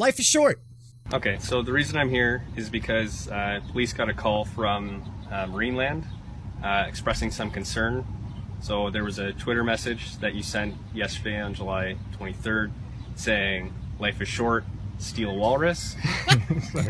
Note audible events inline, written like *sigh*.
Life is short. Okay, so the reason I'm here is because uh, police got a call from uh, Marineland uh, expressing some concern. So there was a Twitter message that you sent yesterday on July 23rd saying, Life is short, steal walrus. *laughs* *laughs* Sorry.